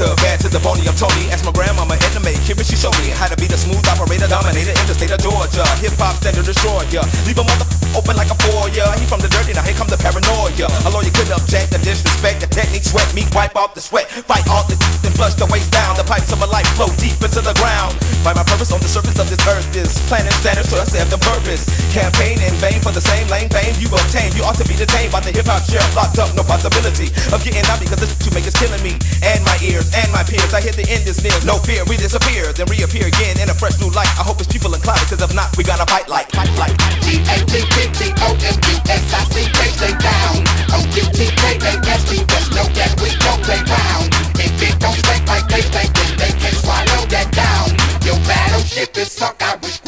to bad to the bony, I'm Tony. Ask my grandmama Edna Mae, here she show me how to be the smooth operator, dominator in the state of Georgia. Hip hop standard destroyer, leave a mother open like a foyer. He from the dirty, now here come the paranoia. A lawyer couldn't object, the disrespect, the technique, sweat me, wipe off the sweat, fight all the and flush the waste down. The pipes of my life flow deep into the ground. By my purpose on the surface of this earth is planet standards, so I have the purpose. Campaign in vain for the same lame fame you obtain. You ought to entertained by the hip hop shell. Locked up, no possibility of getting out because this to make is killing me and my ears and my peers. I hit the end is near. No fear, we disappear, then reappear again in a fresh new light. I hope it's people in inclined, because if not, we gotta fight like, fight like. G A T P T O M P S I C K, stay down. O U T K A S T, just we don't play round. If it don't stink like they think, then they swallow that down. Your battleship is sunk, I was.